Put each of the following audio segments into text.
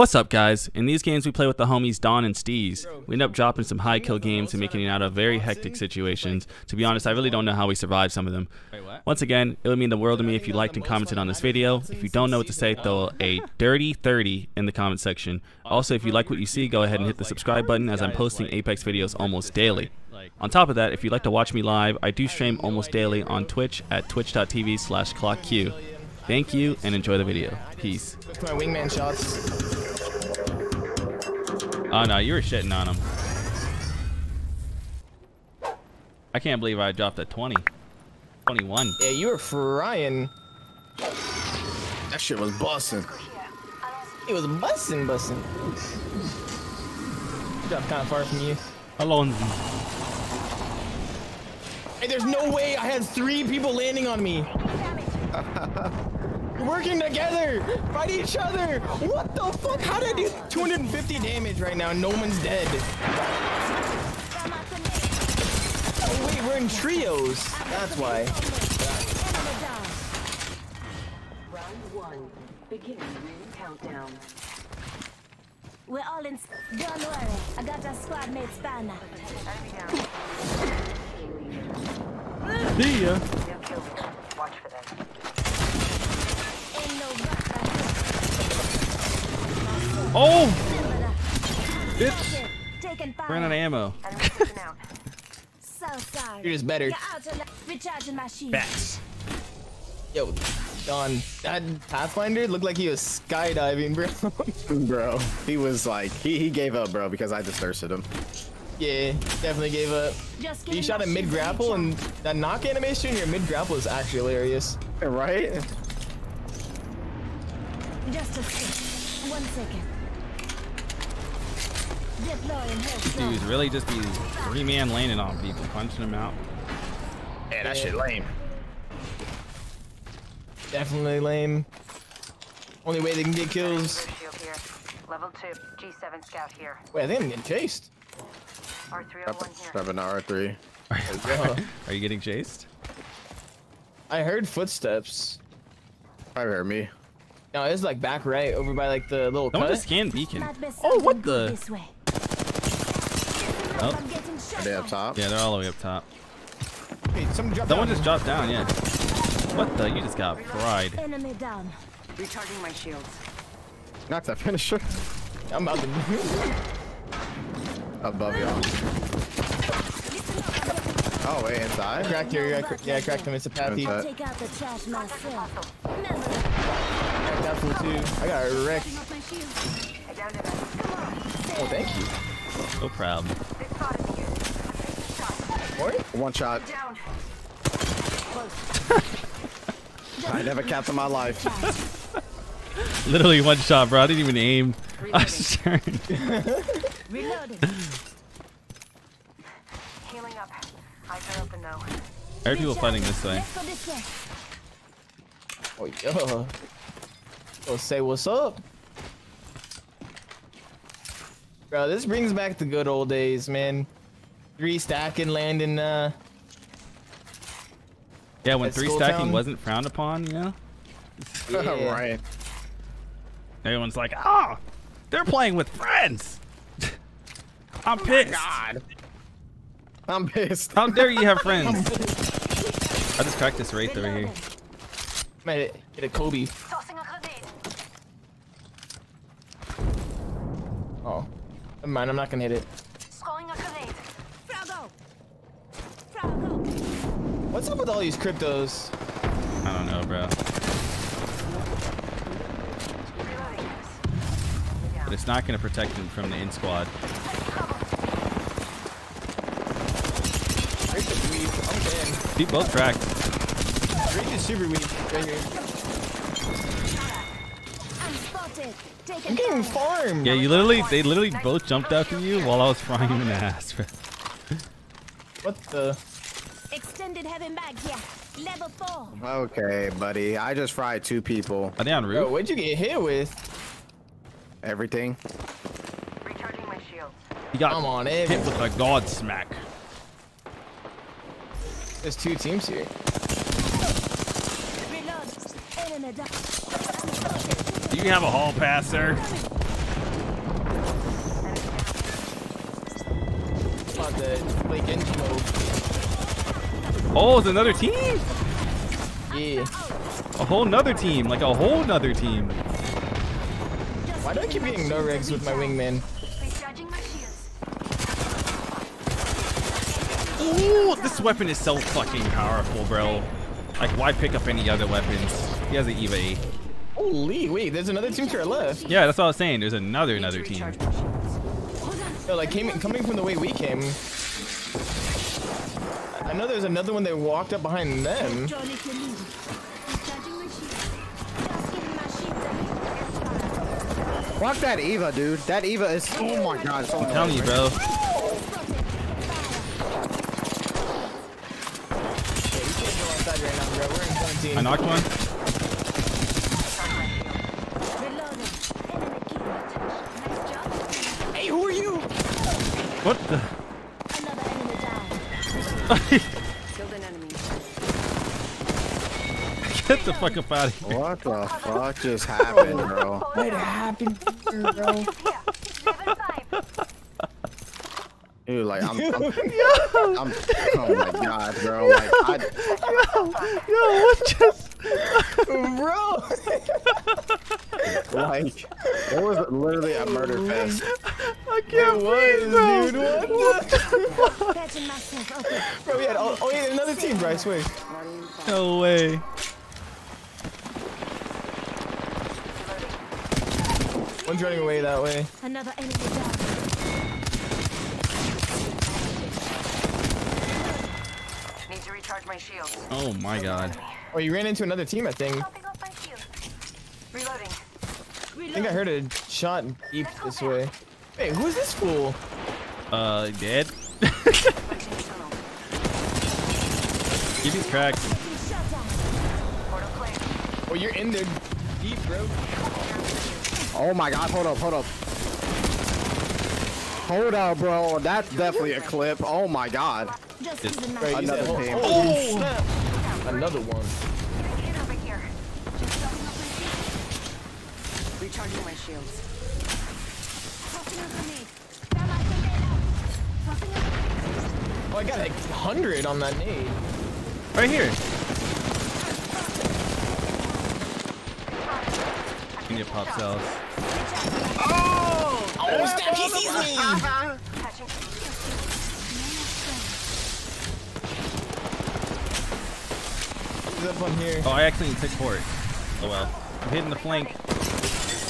What's up, guys? In these games, we play with the homies Don and Steez. We end up dropping some high kill games and making it out of very hectic situations. To be honest, I really don't know how we survived some of them. Once again, it would mean the world to me if you liked and commented on this video. If you don't know what to say, throw a dirty 30 in the comment section. Also, if you like what you see, go ahead and hit the subscribe button as I'm posting Apex videos almost daily. On top of that, if you'd like to watch me live, I do stream almost daily on Twitch at twitch.tv slash clockq. Thank you and enjoy the video. Peace. My wingman shots. Oh no, you were shitting on him. I can't believe I dropped a 20. 21. Yeah, you were frying. That shit was busting. It was busting, busting. Dropped kind of far from you. Alone. Hey, there's no way I had three people landing on me. We're working together. Fight each other. What the fuck? How did I do 250 damage right now? No one's dead. Oh wait, we're in trios. That's why. Round one, beginning ring countdown. We're all in. Don't worry, I got our squad mates spanner. See ya. New kill leader. Watch for them. Oh! Bitch. Bitch! Ran out of ammo. Enemy pushing out. So sorry. You're just better. You're out of luck. Recharging my shield. Bats. Yo, Don, that Pathfinder looked like he was skydiving, bro. Bro, he was like, he, he gave up, bro, because I just thirsted him. yeah, definitely gave up. Just You shot my a mid-grapple, and that knock animation in your mid grapple is actually hilarious. Right? Just a sec. One second. Deploying head Dudes really just be three man landing on people, punching them out. Yeah, that shit lame. Definitely lame. Only way they can get kills. Boost shield here. Level two. G7 scout here. Wait, I think I'm getting chased. R301 here. Seven R3. Are you getting chased? I heard footsteps. Probably heard me. No, it's like back right over by like the little Someone cut. just scanned beacon. Oh, what the? This way. Oh. I'm getting shot Are they up top? Yeah, they're all the way up top. Hey, someone dropped Someone down. just dropped down, yeah. What the? You just got fried. Enemy down. Recharging my shields. Knock that finisher. I'm about to. Above y'all. Oh, wait, inside? cracked your, yeah, cr- yeah, I cracked him. It's a pathy. Inside. Take out the trash myself. Remember, Cracked that fool too. I got wrecked. I downed him. Oh, thank you. So proud. They spotted me here. What? One shot. I never capped in my life. Literally one shot, bro. I didn't even aim. I was turned. Healing up. Eyes are open though. I heard people fighting this way. Let's go. Oh, yo. Oh, say what's up. Bro, this brings back the good old days, man. Three stacking, landing, uh, Yeah, when three stacking Town? wasn't frowned upon, you know? Yeah. right. Everyone's like, oh, they're playing with friends. I'm pissed. God. I'm pissed. How dare you have friends? I just cracked this wraith over here. might hit a Kobe. Tossing a grenade. Oh. Never mind, I'm not gonna hit it. Throwing a grenade. Froggo. Froggo. What's up with all these cryptos? I don't know, bro. But it's not going to protect him from the INT squad. Drake is weak. I'm dead. Keep both cracked. Drake is super weak. Right here. I'm spotted. Taking I'm getting farmed. Yeah, you literally, they literally both jumped after you while I was frying him in the ass, bro. What the? extended heavy mag here. Level four. Okay, buddy. I just fried two people. Are they on roof? Yo, what'd you get hit with? Everything. Recharging my shield. You got I'm on it. Hit with a god smack. There's two teams here. Do you have a hall pass, sir? Not the Lake Engine Oh, it's another team? Yeah. A whole nother team. Like a whole nother team. Why do I keep getting no regs with my wingman? Ooh, this weapon is so fucking powerful, bro. Like, why pick up any other weapons? He has an EVA 8. Holy, wait, there's another team to our left. Yeah, that's what I was saying. There's another another team. No, like came, coming from the way we came. I know there's another one that walked up behind them. Electronic illegal. Recharging my shields. Just giving my shields a Fuck that Eva, dude. That Eva is. Oh my god. So I'm telling you, bro. Yeah, we can't go outside right now, bro. We're in quarantine. I knocked one. Reloading. Enemy killed. Nice job. Hey, who are you? What the? Another. Killed an enemy. Get the fuck up out of here. What the fuck just happened, bro? What happened, here, bro? Level five. Dude, like I'm, I'm, I'm oh my god, bro. Like I, Yo, what just? bro. like it was literally a murder fest. I can't breathe, bro. dude. What the? Patching myself. Okay. Bro, we had oh, oh yeah, another team, bro. I swear. No way. One's running away that way. Another enemy down. Need to recharge my shields. Oh my god. Oh, you ran into another team, I think. I Topping off my shield. Reloading. think I heard a shot deep this way. Hey, who's this fool? Uh, dead? Punching tunnel. Give these cracks. Oh, you're in there deep, bro. Oh my god, hold up, hold up. Hold up, bro. That's definitely a clip. Oh my god. Just Just- using my Right, you Another said- team. Oh, snap. Another one. Get over here. Just dropping off my shields. Recharging my shields. Oh, I got like 100 on that nade. Right here. You need to pop cells. Oh, Oh, snap, he sees me! Patching. He's up on here. Oh, I actually took port. Oh well. I'm hitting the flank.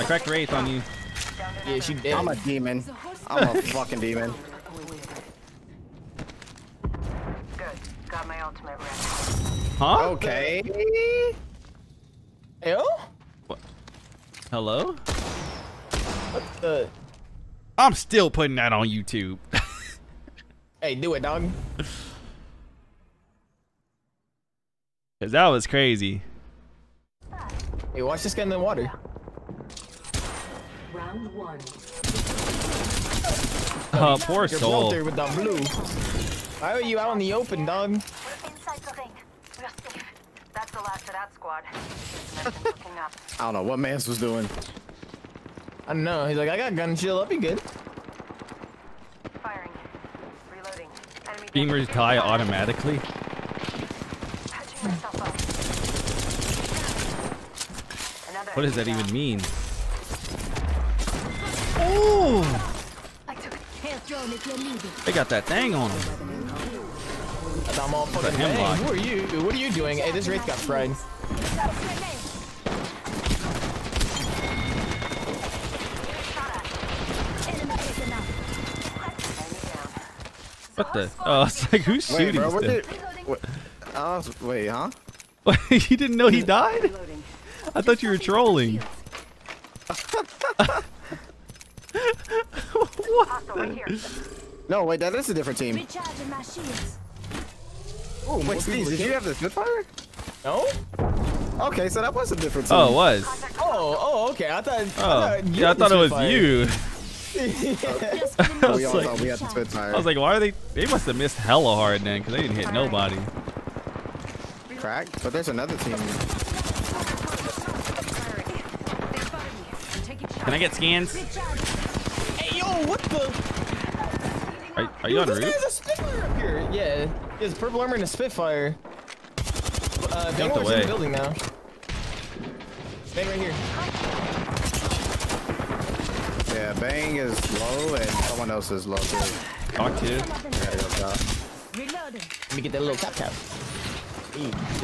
I cracked Wraith on you. Yeah, she did. I'm a demon. I'm a fucking demon. Good. Got my ultimate ready. Huh? Okay. Yo? What? Hello? What the? I'm still putting that on YouTube. Hey, do it, dog. Cause that was crazy. Hey, watch this guy in the water. Round one. Oh, poor You're soul. Walter with the blue. Why are you out in the open, dog? We're inside the ring. We're safe. That's the last of that squad. Nothing's looking up. I don't know what Mance was doing. I don't know. He's like, I got gun shield. I'll be good. Firing. Reloading. Enemy Beamers die automatically. Patching myself up. Another What does that even mean? Oh! I took it. Drone if you need. They got that thing on them. I'm all fucking a. Hey, who are you? What are you doing? Hey, this Wraith got fried. Got a grenade. Enemy taken out. Enemy down. What the? Oh, it's like who's Wait, shooting bro, what still? did? What, uh, wait, huh? you didn't know he died? I thought you were trolling. Hostile right here. No, wait, that is a different team. Recharging my shields. Oh, Wait, Steez, did you have the Spitfire? No? Okay, so that was a different oh, team. Oh, it was. Oh, oh, okay. I thought. Oh, I thought you yeah, I thought it was Spitfire. you. Just I we was all like- thought we had the Spitfire. I was like, why are they? They must have missed hella hard then, because they didn't hit nobody. crack, but there's another team. Firing. They spotted me. I'm taking shots. Can I get scans? Hey, yo, what the? Are, are you on This guy roof? Has up here. Yeah, he has purple armor and a Spitfire. Uh, Jumped Bangor's in the building now. Bang right here. Yeah, Bang is low and someone else is low too. Talk to. Some of them. There go, top. Let me get that little tap tap.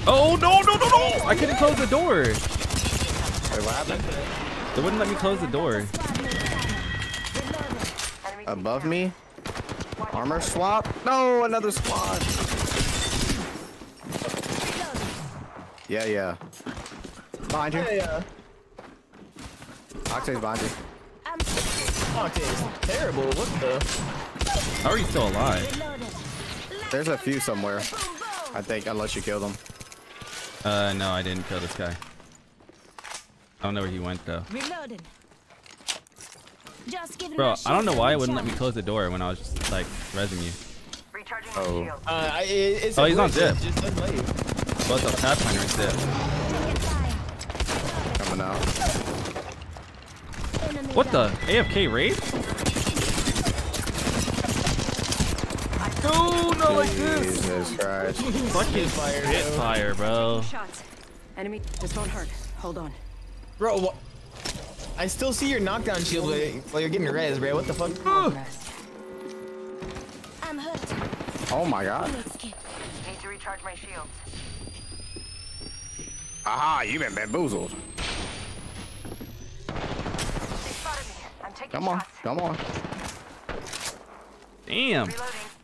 Oh no no no no! I couldn't close the door. Wait, what happened? They wouldn't let me close the door. Squad mate down. Reloading. Enemy Above me? Armor swap? No, another squad. Yeah, yeah. Behind you. Yeah, yeah. Octane's behind you. I'm okay, it's terrible. What the? How are you still alive? There's a few somewhere. Boom, boom. I think, unless you kill them. Uh, no, I didn't kill this guy. I don't know where he went though. Reloading. Just giving Bro, I don't know why it wouldn't let me close the door when I was just like resing you. recharging Oh. Uh, I, it, it's Oh, he's on glitch, zip. Just doesn't let you. Both the Pathfinder and Zip. Taking fire. Coming out. What the? down. AFK raid? No, not like this. Jesus Christ. Fucking Spitfire, bro. Spitfire, bro. Shots. Enemy. This won't hurt. Hold on. Bro, wha- I still see your knockdown shield while you're- while you're getting res, bro. What the fuck? I'm hurt. Oh my god. Let's. Need to recharge my shields. Aha, you been bamboozled. They spotted me. I'm taking Come on, shots. come on. Damn. Reloading.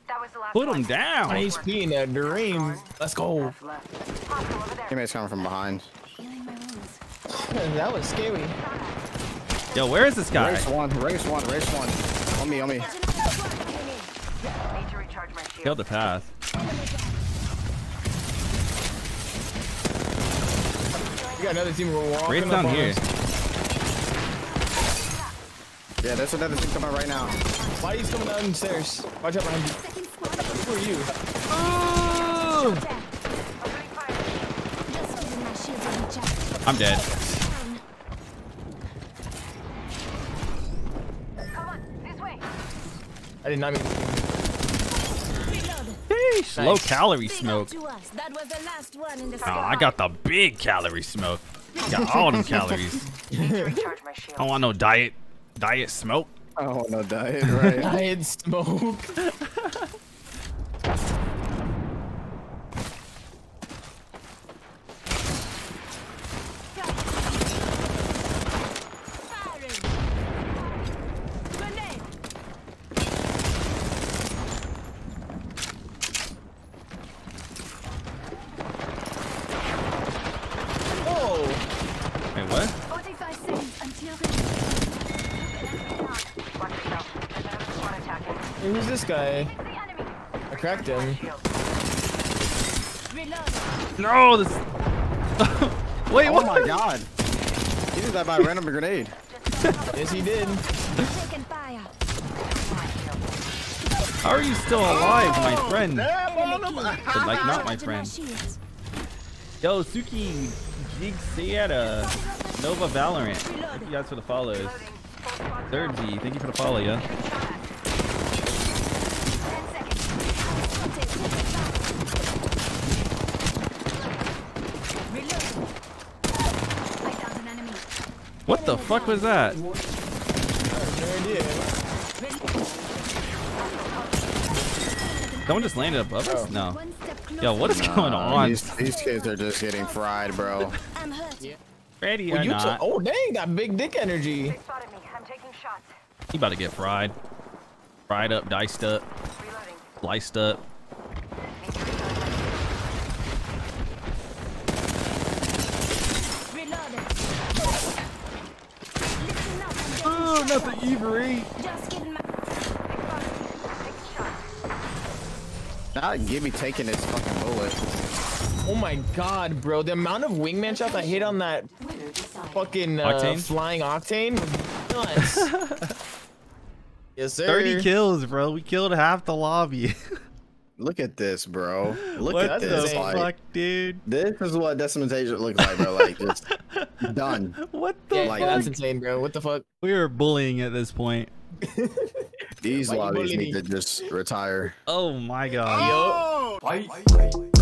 That was the last Put one. him down. 1 HP in a dream. Let's go. Left, left. Hostile. Teammates coming from behind. Healing my wounds. that was scary. Yo, where is this guy? Race one, race one, race one. On me, on me. There's another squad coming in. Need to recharge my shield. Killed the path. Enemy down. We got another team walking Raid's up down here. us. Yeah, there's another team coming right now. Why are you coming downstairs? Watch out behind you. Who are you? Down. Opening fire. I did not mean. Reloading. Sheesh, low calorie smoke. up to us. That was the last one in the Oh. I got the big calorie smoke. Got all them calories. Need to recharge my shield. I don't want no diet, diet smoke. Oh, no diet, right? Diet smoke. Firing. Grenade. Oh, Wait, what? 45 seconds until the Watch yourself. There's another squad attacking. hey, who's this guy? I cracked him. No, this. Wait, Oh what? my god. He did that by a random grenade. Yes, he did. How are you still alive, my oh, friend? But like not my friend. Yo, Suki, Jig Sierra, Nova Valorant. Thank you guys for the follows. Loading. Full squad Third G, thank you for the follow, yeah. 10 seconds. Spotted. Taking fire. Reloading. I downed an enemy. What the fuck was that? I have no. Someone just landed above us? Oh. No. One step closer. Yo, what is going on? These, these kids are just getting fried, bro. I'm. Ready Well, or you not? oh, dang, got big dick energy. They spotted me. I'm taking shots. He about to get fried. Fried up, diced up, Reloading. sliced up. Need to recharge my shield. Reloading. Listen up. I'm getting Oh, not at. the Every. Just getting my. Me. Taking shots. Not Gibby taking his fucking bullet. Oh my god, bro. The amount of wingman shots I hit on that fucking uh, Octane? flying octane was nuts. yes, sir. 30 kills, bro. We killed half the lobby. Look at this, bro. Look what at the this. insane. Like, dude? this is what decimation looks like, bro. Like, just done. What the Yeah, Like, fuck? that's insane, bro. What the fuck? We are bullying at this point. These lobbies need to just retire. Oh my god. Yo. Fight.